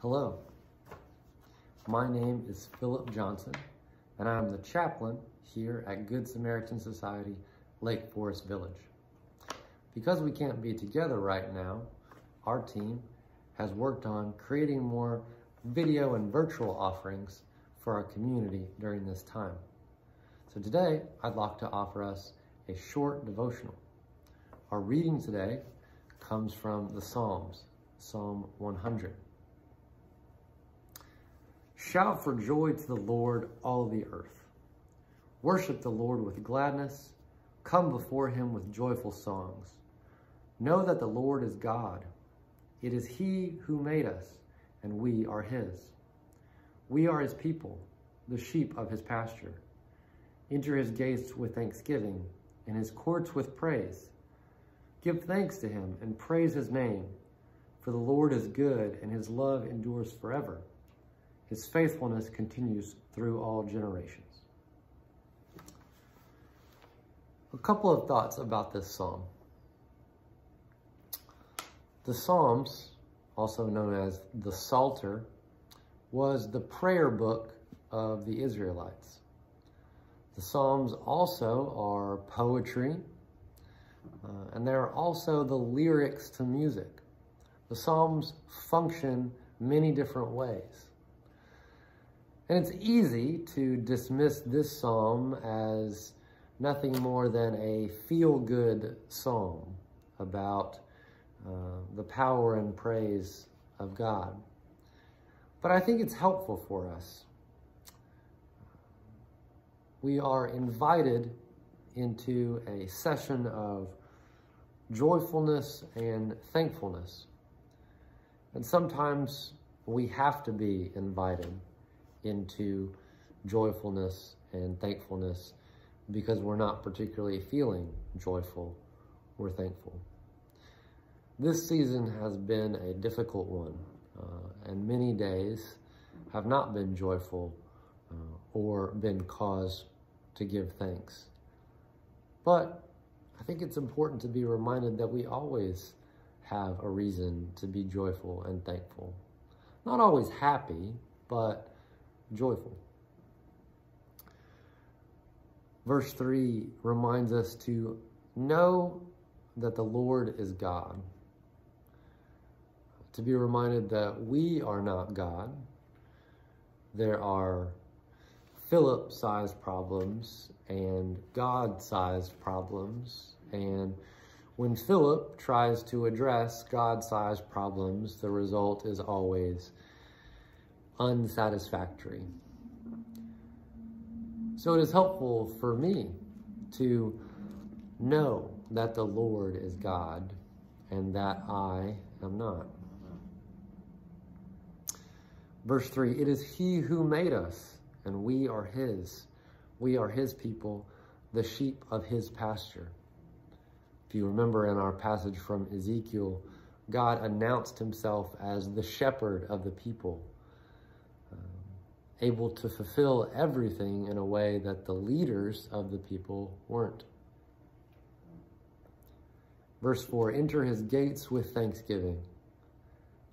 Hello, my name is Philip Johnson, and I am the chaplain here at Good Samaritan Society, Lake Forest Village. Because we can't be together right now, our team has worked on creating more video and virtual offerings for our community during this time. So today, I'd like to offer us a short devotional. Our reading today comes from the Psalms, Psalm 100. Shout for joy to the Lord, all the earth. Worship the Lord with gladness. Come before him with joyful songs. Know that the Lord is God. It is he who made us, and we are his. We are his people, the sheep of his pasture. Enter his gates with thanksgiving, and his courts with praise. Give thanks to him and praise his name, for the Lord is good, and his love endures forever. His faithfulness continues through all generations. A couple of thoughts about this psalm. The Psalms, also known as the Psalter, was the prayer book of the Israelites. The Psalms also are poetry, uh, and they're also the lyrics to music. The Psalms function many different ways. And it's easy to dismiss this psalm as nothing more than a feel-good psalm about uh, the power and praise of God. But I think it's helpful for us. We are invited into a session of joyfulness and thankfulness. And sometimes we have to be invited into joyfulness and thankfulness because we're not particularly feeling joyful or thankful. This season has been a difficult one, uh, and many days have not been joyful uh, or been cause to give thanks. But I think it's important to be reminded that we always have a reason to be joyful and thankful. Not always happy, but joyful. Verse 3 reminds us to know that the Lord is God. To be reminded that we are not God. There are Philip-sized problems and God-sized problems. And when Philip tries to address God-sized problems, the result is always unsatisfactory. So it is helpful for me to know that the Lord is God and that I am not. Verse 3, it is he who made us, and we are his. We are his people, the sheep of his pasture. If you remember in our passage from Ezekiel, God announced himself as the shepherd of the people able to fulfill everything in a way that the leaders of the people weren't. Verse 4, enter his gates with thanksgiving.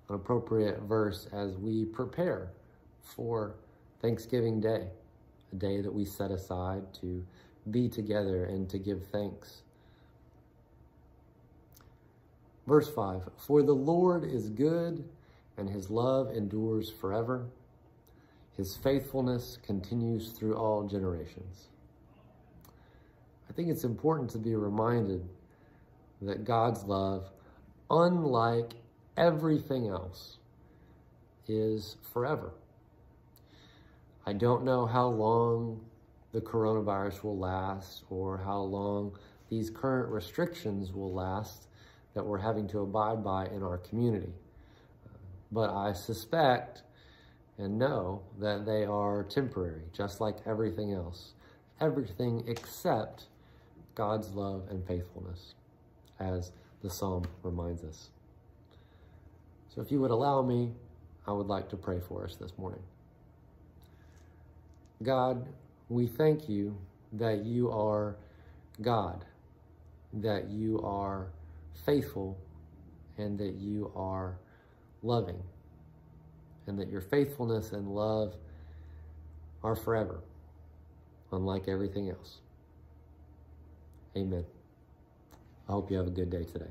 An appropriate verse as we prepare for Thanksgiving Day, a day that we set aside to be together and to give thanks. Verse 5, for the Lord is good and his love endures forever. His faithfulness continues through all generations. I think it's important to be reminded that God's love, unlike everything else, is forever. I don't know how long the coronavirus will last or how long these current restrictions will last that we're having to abide by in our community. But I suspect and know that they are temporary, just like everything else. Everything except God's love and faithfulness, as the psalm reminds us. So if you would allow me, I would like to pray for us this morning. God, we thank you that you are God, that you are faithful, and that you are loving and that your faithfulness and love are forever, unlike everything else. Amen. I hope you have a good day today.